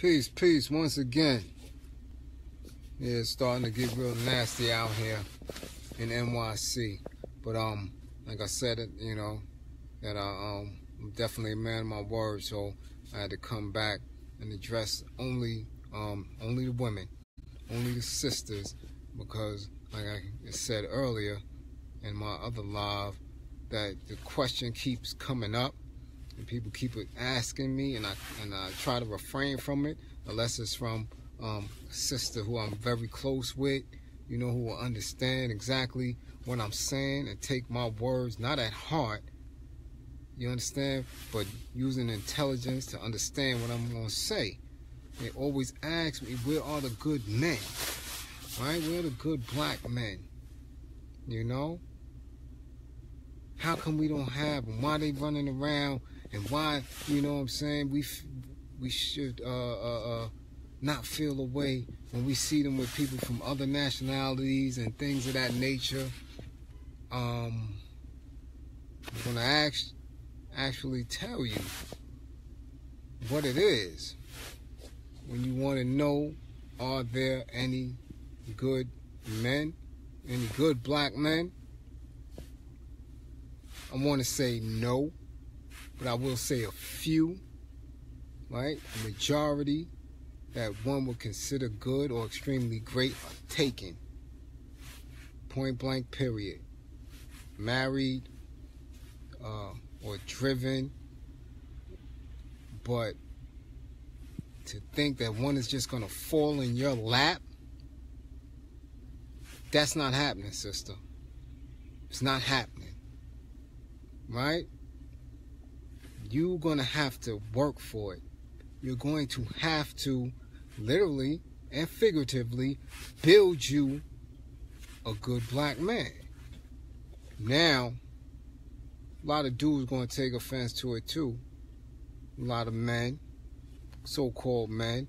Peace, peace once again. Yeah, it's starting to get real nasty out here in NYC. But um, like I said, you know that I um I'm definitely a man of my word, so I had to come back and address only um only the women, only the sisters, because like I said earlier in my other live, that the question keeps coming up and people keep asking me, and I and I try to refrain from it unless it's from um, a sister who I'm very close with, you know, who will understand exactly what I'm saying and take my words not at heart. You understand, but using intelligence to understand what I'm gonna say. They always ask me, "Where are the good men? Right? Where are the good black men?" You know. How come we don't have them? Why they running around and why you know what I'm saying we we should uh, uh, uh, not feel away when we see them with people from other nationalities and things of that nature. Um, I'm gonna act, actually tell you what it is when you want to know are there any good men, any good black men? I want to say no but I will say a few, right? A majority that one would consider good or extremely great are taken. Point blank, period. Married uh, or driven, but to think that one is just going to fall in your lap, that's not happening, sister. It's not happening. Right? You're going to have to work for it. You're going to have to literally and figuratively build you a good black man. Now, a lot of dudes going to take offense to it too. A lot of men, so-called men,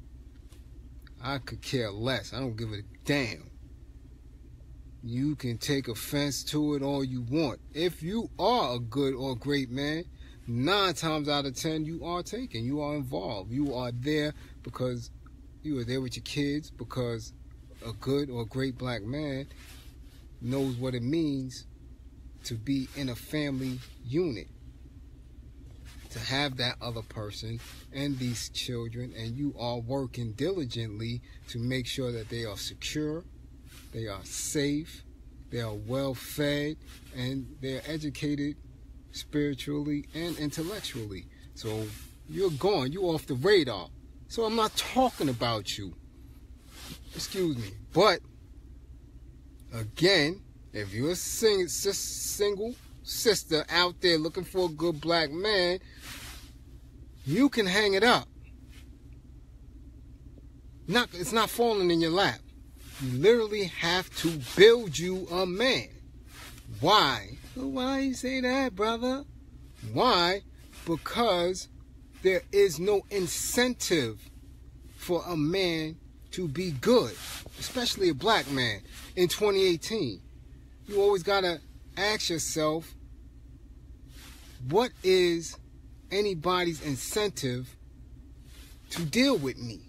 I could care less. I don't give a damn. You can take offense to it all you want. If you are a good or great man, nine times out of ten you are taken. You are involved. You are there because you are there with your kids because a good or great black man knows what it means to be in a family unit to have that other person and these children and you are working diligently to make sure that they are secure they are safe they are well fed and they're educated spiritually and intellectually. So you're gone. You're off the radar. So I'm not talking about you. Excuse me. But again, if you're a sing- single sister out there looking for a good black man, you can hang it up. Not, it's not falling in your lap. You literally have to build you a man. Why? Why you say that, brother? Why? Because there is no incentive for a man to be good, especially a black man in 2018. You always got to ask yourself what is anybody's incentive to deal with me?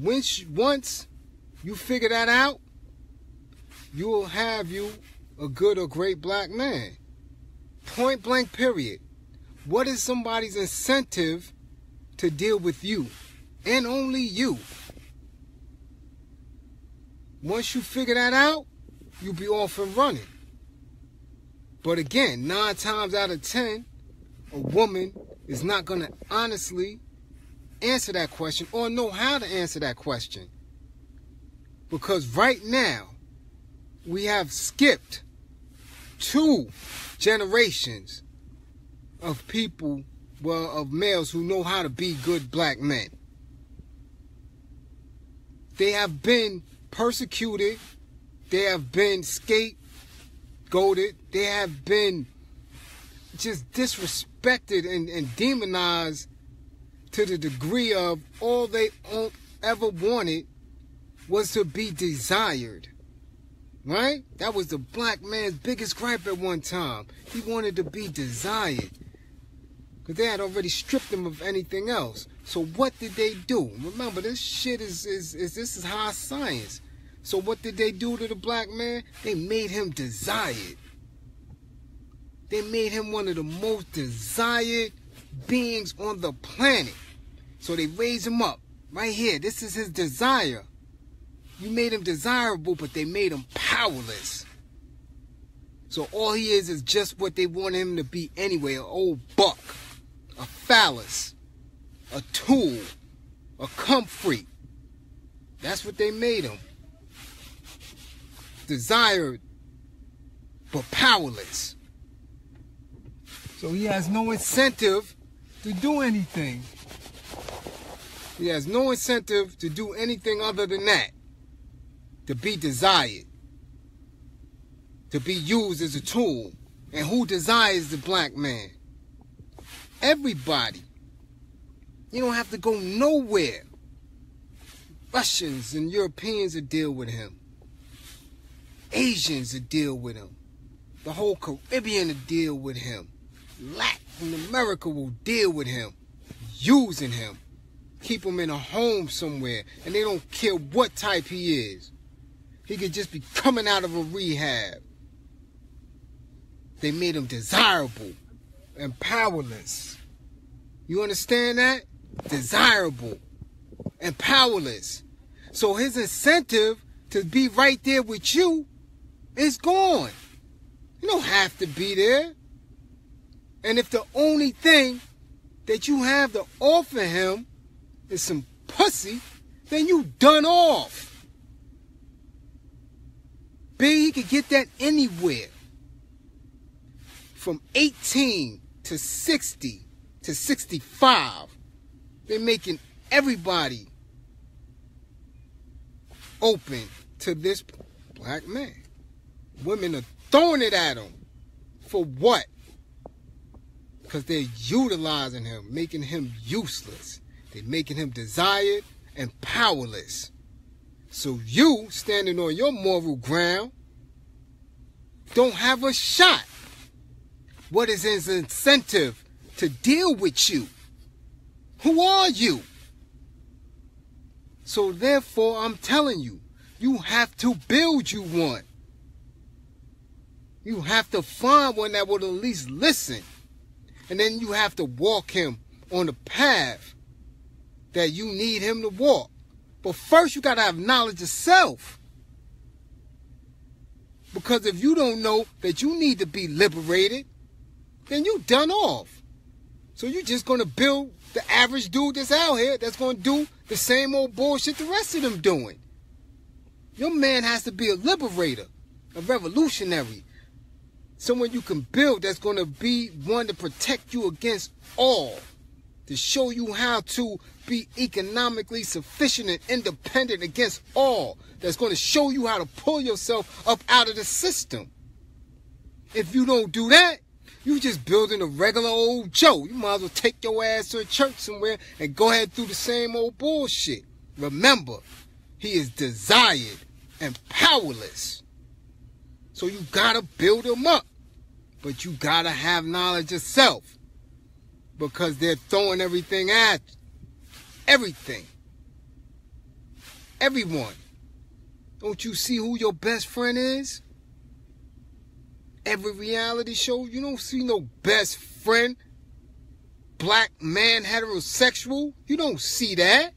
Once, once you figure that out, you will have you a good or great black man. Point blank, period. What is somebody's incentive to deal with you? And only you. Once you figure that out, you'll be off and running. But again, nine times out of ten, a woman is not going to honestly answer that question or know how to answer that question. Because right now, we have skipped two generations of people, well, of males who know how to be good black men. They have been persecuted. They have been scapegoated. They have been just disrespected and, and demonized to the degree of all they ever wanted was to be desired. Right? That was the black man's biggest gripe at one time. He wanted to be desired. Because they had already stripped him of anything else. So what did they do? Remember, this shit is, is, is this is high science. So what did they do to the black man? They made him desired. They made him one of the most desired beings on the planet. So they raised him up. Right here. This is his desire. You made him desirable, but they made him powerless. So all he is is just what they want him to be anyway. An old buck. A phallus. A tool. A comfrey. That's what they made him. Desired, but powerless. So he has no incentive to do anything. He has no incentive to do anything other than that. To be desired. To be used as a tool. And who desires the black man? Everybody. You don't have to go nowhere. Russians and Europeans will deal with him. Asians will deal with him. The whole Caribbean will deal with him. Latin America will deal with him, using him, keep him in a home somewhere, and they don't care what type he is. He could just be coming out of a rehab. They made him desirable and powerless. You understand that? Desirable and powerless. So his incentive to be right there with you is gone. You don't have to be there. And if the only thing that you have to offer him is some pussy, then you done off. B, he could get that anywhere. From 18 to 60 to 65, they're making everybody open to this black man. Women are throwing it at him. For what? because they're utilizing him, making him useless. They're making him desired and powerless. So you, standing on your moral ground, don't have a shot. What is his incentive to deal with you? Who are you? So therefore, I'm telling you, you have to build you one. You have to find one that will at least listen and then you have to walk him on the path that you need him to walk. But first, you got to have knowledge of self. Because if you don't know that you need to be liberated, then you done off. So you're just going to build the average dude that's out here that's going to do the same old bullshit the rest of them doing. Your man has to be a liberator, a revolutionary, someone you can build that's going to be one to protect you against all, to show you how to be economically sufficient and independent against all, that's going to show you how to pull yourself up out of the system. If you don't do that, you just building a regular old Joe. You might as well take your ass to a church somewhere and go ahead through the same old bullshit. Remember, he is desired and powerless. So you gotta build him up. But you gotta have knowledge of self. Because they're throwing everything at. Everything. Everyone. Don't you see who your best friend is? Every reality show, you don't see no best friend. Black man, heterosexual. You don't see that.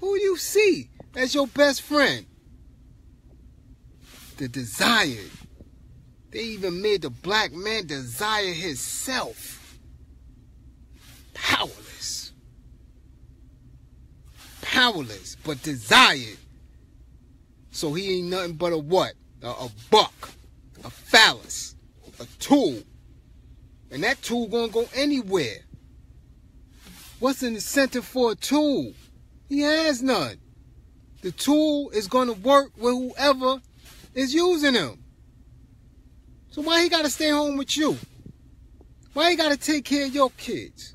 Who do you see as your best friend? the desired. They even made the black man desire his self. Powerless. Powerless, but desired. So he ain't nothing but a what? A, a buck. A phallus. A tool. And that tool gonna go anywhere. What's an incentive for a tool? He has none. The tool is gonna work with whoever is using him. So why he gotta stay home with you? Why he gotta take care of your kids?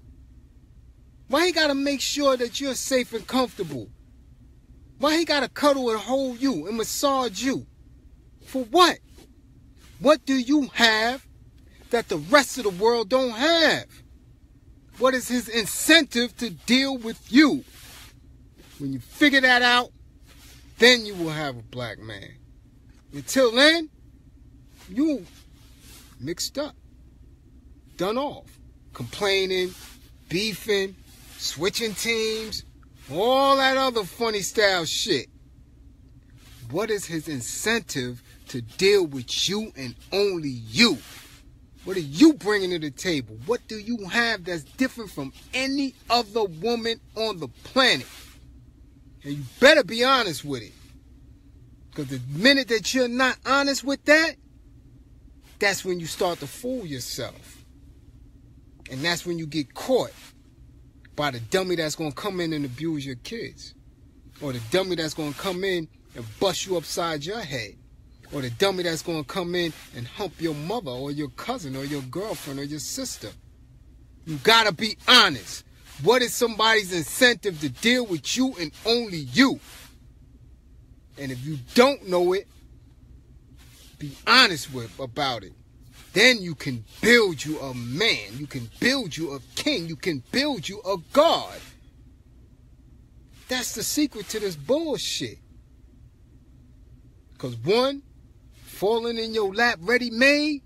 Why he gotta make sure that you're safe and comfortable? Why he gotta cuddle and hold you and massage you? For what? What do you have that the rest of the world don't have? What is his incentive to deal with you? When you figure that out, then you will have a black man. Until then, you mixed up, done off, complaining, beefing, switching teams, all that other funny style shit. What is his incentive to deal with you and only you? What are you bringing to the table? What do you have that's different from any other woman on the planet? And you better be honest with it. Because the minute that you're not honest with that, that's when you start to fool yourself. And that's when you get caught by the dummy that's going to come in and abuse your kids. Or the dummy that's going to come in and bust you upside your head. Or the dummy that's going to come in and hump your mother or your cousin or your girlfriend or your sister. You got to be honest. What is somebody's incentive to deal with you and only you? And if you don't know it, be honest with about it. Then you can build you a man. You can build you a king. You can build you a god. That's the secret to this bullshit. Because one, falling in your lap ready made,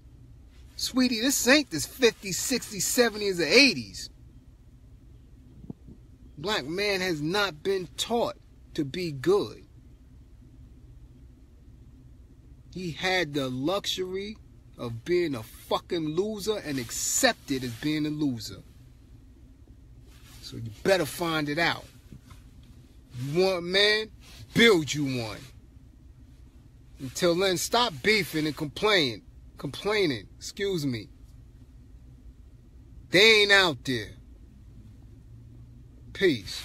sweetie, this ain't this 50s, 60s, 70s, or 80s. Black man has not been taught to be good. He had the luxury of being a fucking loser and accepted as being a loser. So you better find it out. You want man? Build you one. Until then, stop beefing and complaining. Complaining, excuse me. They ain't out there. Peace.